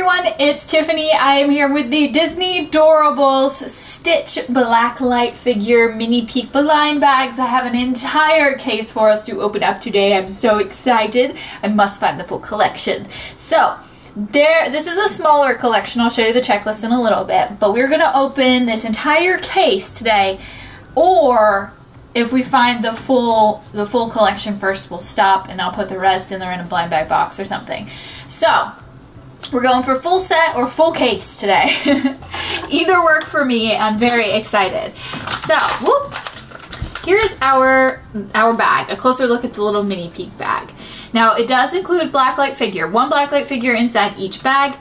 everyone, it's Tiffany. I am here with the Disney Doorables Stitch Blacklight Figure Mini Peek Blind Bags. I have an entire case for us to open up today. I'm so excited. I must find the full collection. So, there, this is a smaller collection. I'll show you the checklist in a little bit. But we're going to open this entire case today. Or, if we find the full the full collection first, we'll stop and I'll put the rest in the random blind bag box or something. So, we're going for full set or full case today. Either work for me. I'm very excited. So, whoop. Here's our our bag. A closer look at the little mini peek bag. Now, it does include blacklight figure. One blacklight figure inside each bag.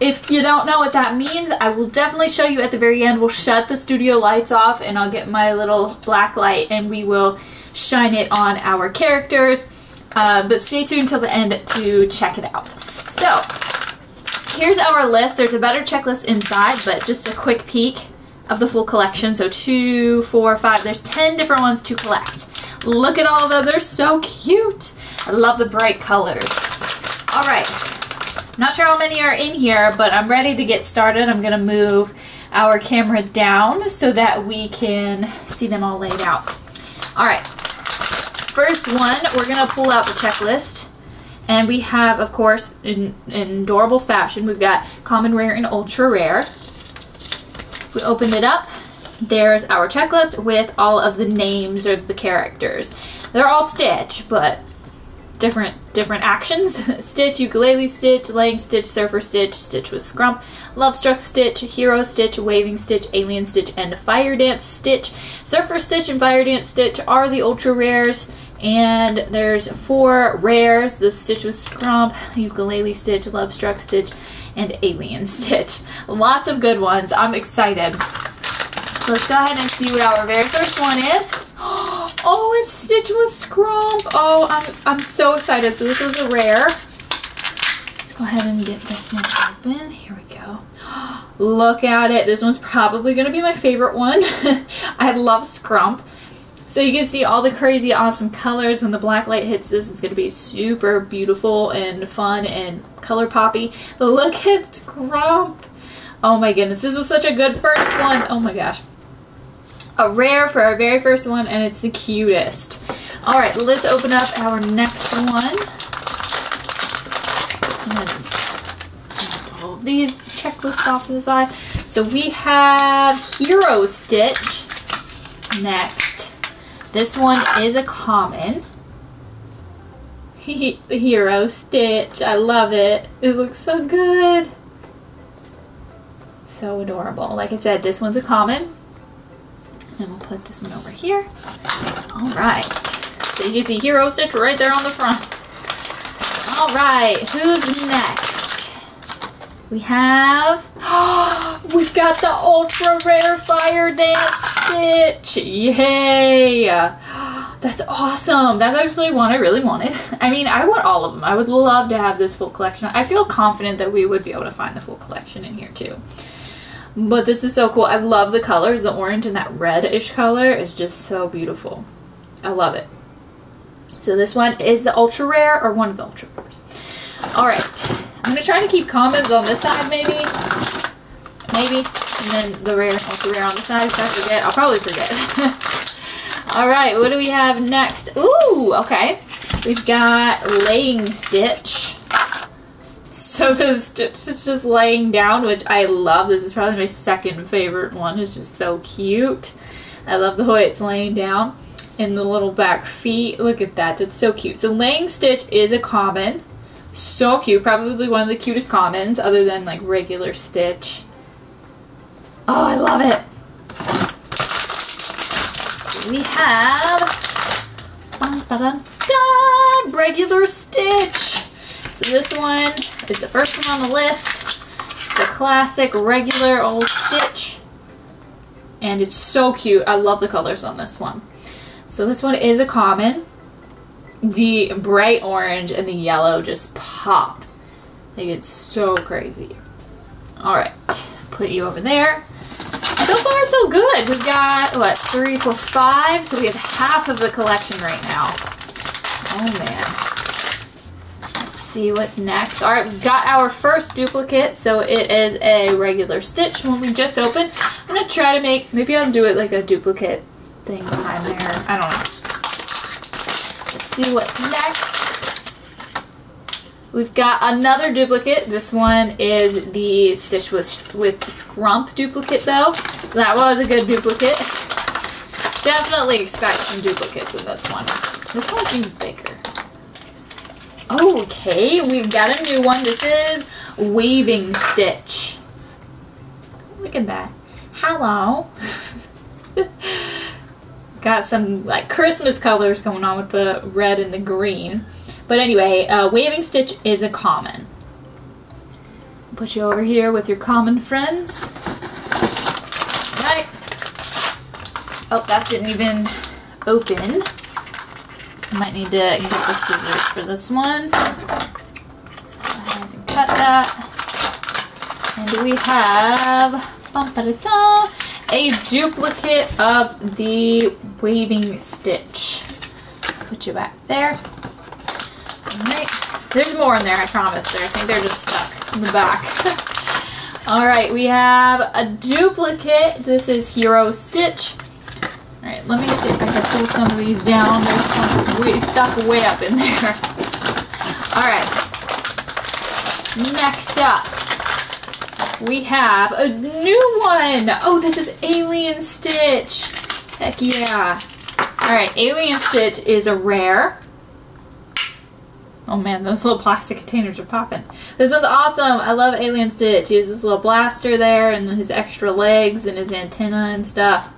If you don't know what that means, I will definitely show you at the very end. We'll shut the studio lights off and I'll get my little black light and we will shine it on our characters. Uh, but stay tuned till the end to check it out. So, here's our list. There's a better checklist inside, but just a quick peek of the full collection. So two, four, five, there's 10 different ones to collect. Look at all of them, they're so cute. I love the bright colors. All right, not sure how many are in here, but I'm ready to get started. I'm gonna move our camera down so that we can see them all laid out. All right, first one, we're gonna pull out the checklist. And we have, of course, in, in Doorables fashion, we've got common rare and ultra rare. We opened it up. There's our checklist with all of the names of the characters. They're all Stitch, but different different actions. Stitch, Ukulele Stitch, Laying Stitch, Surfer Stitch, Stitch with Scrump, Love Struck Stitch, Hero Stitch, Waving Stitch, Alien Stitch, and Fire Dance Stitch. Surfer Stitch and Fire Dance Stitch are the ultra rares. And there's four rares, the Stitch with Scrump, Ukulele Stitch, Love Struck Stitch, and Alien Stitch. Lots of good ones. I'm excited. So let's go ahead and see what our very first one is. Oh, it's Stitch with Scrump. Oh, I'm, I'm so excited. So this was a rare. Let's go ahead and get this one open. Here we go. Look at it. This one's probably going to be my favorite one. I love Scrump. So you can see all the crazy awesome colors when the black light hits this. It's going to be super beautiful and fun and color poppy. But look at Scrump. Oh my goodness, this was such a good first one. Oh my gosh. A rare for our very first one and it's the cutest. Alright, let's open up our next one. All these checklists off to the side. So we have Hero Stitch next. This one is a common. the Hero Stitch. I love it. It looks so good. So adorable. Like I said, this one's a common. And we'll put this one over here. Alright. So you see Hero Stitch right there on the front. Alright, who's next? We have, we've oh, got the ultra rare fire dance stitch. Yay! That's awesome. That's actually one I really wanted. I mean, I want all of them. I would love to have this full collection. I feel confident that we would be able to find the full collection in here too. But this is so cool. I love the colors. The orange and that reddish color is just so beautiful. I love it. So this one is the ultra rare or one of the ultra rares. Alright. I'm going to try to keep commons on this side, maybe. Maybe. And then the rare, also rare on the side. If I forget, I'll probably forget. Alright, what do we have next? Ooh, okay. We've got Laying Stitch. So the Stitch is just laying down, which I love. This is probably my second favorite one. It's just so cute. I love the way it's laying down. And the little back feet. Look at that. That's so cute. So Laying Stitch is a common. So cute. Probably one of the cutest commons other than like regular Stitch. Oh, I love it. We have regular Stitch. So this one is the first one on the list. It's the classic regular old Stitch. And it's so cute. I love the colors on this one. So this one is a common the bright orange and the yellow just pop. Like it's so crazy. Alright, put you over there. So far so good. We've got, what, three, four, five? So we have half of the collection right now. Oh man. See what's next. All right, we've got our first duplicate. So it is a regular stitch when we just opened. I'm gonna try to make, maybe I'll do it like a duplicate thing behind there. I don't know. Let's see what's next. We've got another duplicate. This one is the Stitch with, with Scrump duplicate though. So that was a good duplicate. Definitely expect some duplicates in this one. This one seems bigger. Okay, we've got a new one. This is Waving Stitch. Look at that. Hello. got some like Christmas colors going on with the red and the green. But anyway, uh, waving stitch is a common. Put you over here with your common friends. Right. Oh, that didn't even open. Might need to get the scissors for this one. So go ahead and cut that. And we have bum, ba, da, da, a duplicate of the waving stitch. Put you back there. Alright. There's more in there, I promise. There. I think they're just stuck in the back. Alright, we have a duplicate. This is Hero Stitch. Alright, let me see if I can pull some of these down. There's some way, stuck way up in there. Alright. Next up, we have a new one. Oh, this is Alien Stitch. Heck yeah. Alright, Alien Stitch is a rare. Oh man, those little plastic containers are popping. This one's awesome. I love Alien Stitch. He has his little blaster there and his extra legs and his antenna and stuff.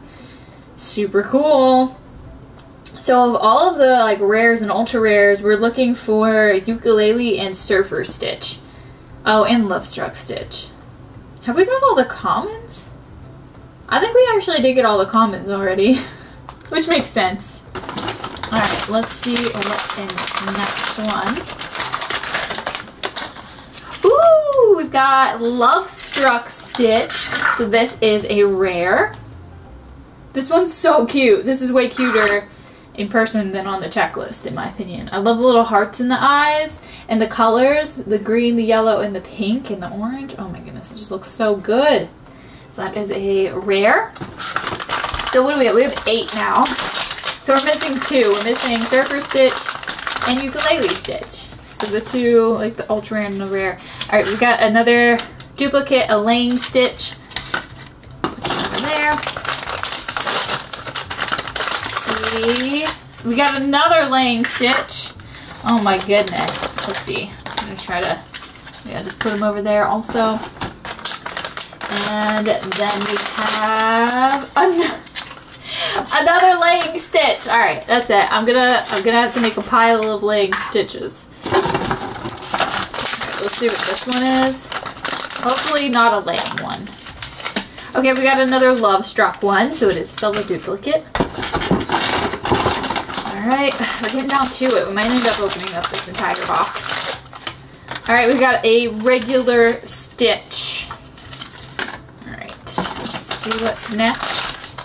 Super cool. So of all of the like rares and ultra rares, we're looking for Ukulele and Surfer Stitch. Oh, and love struck Stitch. Have we got all the commons? I think we actually did get all the commons already, which makes sense. Alright, let's see what's in this next one. Ooh, we've got Love Struck Stitch. So this is a rare. This one's so cute. This is way cuter in person than on the checklist, in my opinion. I love the little hearts in the eyes and the colors, the green, the yellow, and the pink, and the orange. Oh my goodness, it just looks so good. So that is a rare. So what do we have? We have eight now. So we're missing two. We're missing Surfer Stitch and Ukulele Stitch. So the two, like the ultra rare and the rare. Alright, we got another duplicate Elaine Stitch. Put over there. We got another laying Stitch. Oh my goodness. Let's see. I'm going to try to, yeah, just put them over there also. And then we have another Another laying stitch. All right, that's it. I'm gonna I'm gonna have to make a pile of laying stitches. let's see what this one is. Hopefully not a laying one. Okay, we got another love struck one, so it is still a duplicate. All right, we're getting down to it. We might end up opening up this entire box. All right, we got a regular stitch. All right, let's see what's next.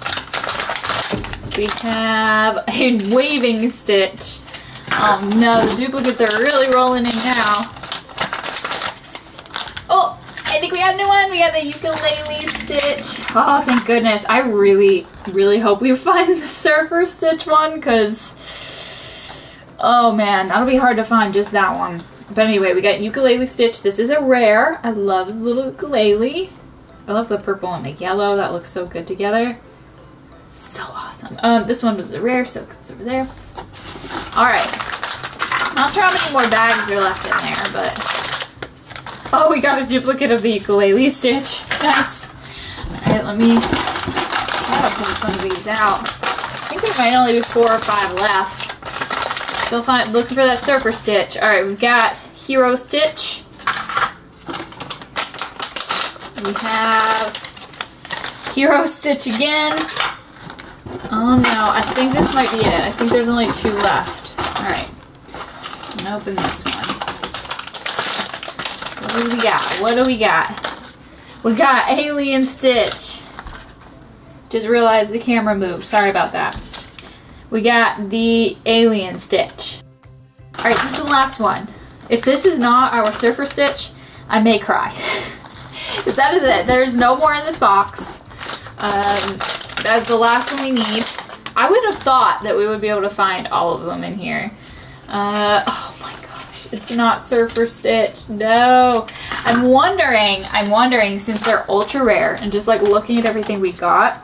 We have a waving stitch. Oh no, the duplicates are really rolling in now. Oh, I think we got a new one. We got the ukulele stitch. Oh, thank goodness. I really, really hope we find the surfer stitch one because, oh man, that'll be hard to find just that one. But anyway, we got ukulele stitch. This is a rare. I love the little ukulele. I love the purple and the yellow. That looks so good together. So awesome. Um, this one was a rare, so it goes over there. Alright. I'm not sure how many more bags are left in there, but... Oh, we got a duplicate of the ukulele stitch. Nice. Alright, let me... Gotta pull some of these out. I think there might only be four or five left. Still find, looking for that surfer stitch. Alright, we've got Hero Stitch. We have Hero Stitch again. Oh no, I think this might be it. I think there's only two left. Alright. I'm gonna open this one. What do we got? What do we got? We got Alien Stitch. Just realized the camera moved. Sorry about that. We got the Alien Stitch. Alright, this is the last one. If this is not our Surfer Stitch, I may cry. That is it. There's no more in this box. Um, that's the last one we need. I would have thought that we would be able to find all of them in here. Uh, oh my gosh, it's not Surfer Stitch. No. I'm wondering, I'm wondering, since they're ultra rare and just like looking at everything we got,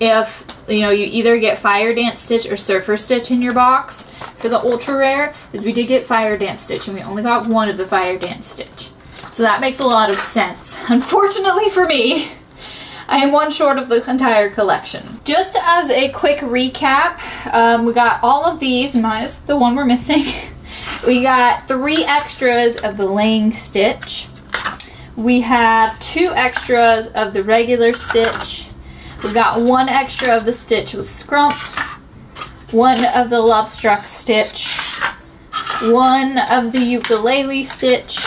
if you know you either get Fire Dance Stitch or Surfer Stitch in your box for the ultra rare, is we did get Fire Dance Stitch and we only got one of the Fire Dance Stitch. So that makes a lot of sense. Unfortunately for me, I am one short of the entire collection. Just as a quick recap, um, we got all of these, minus the one we're missing. we got three extras of the laying stitch. We have two extras of the regular stitch. We got one extra of the stitch with scrump, one of the love struck stitch, one of the ukulele stitch,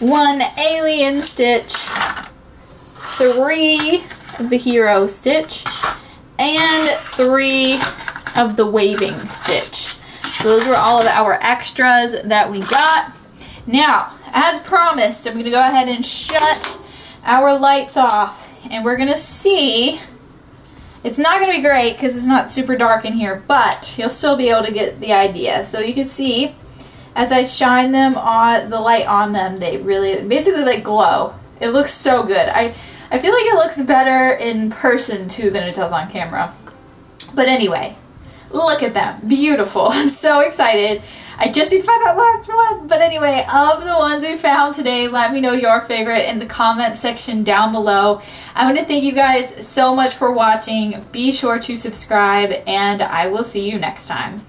one alien stitch, three of the hero stitch, and three of the waving stitch. So those were all of our extras that we got. Now, as promised, I'm going to go ahead and shut our lights off and we're going to see it's not going to be great because it's not super dark in here, but you'll still be able to get the idea. So you can see as I shine them on the light on them, they really basically they glow. It looks so good. I I feel like it looks better in person too than it does on camera. But anyway, look at them. Beautiful. I'm so excited. I just need to find that last one. But anyway, of the ones we found today, let me know your favorite in the comment section down below. I want to thank you guys so much for watching. Be sure to subscribe and I will see you next time.